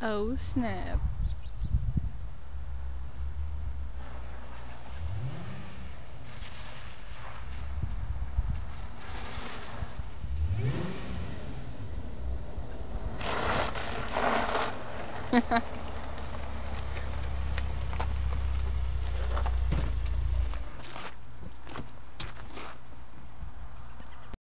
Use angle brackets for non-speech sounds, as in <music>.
Oh snap. <laughs>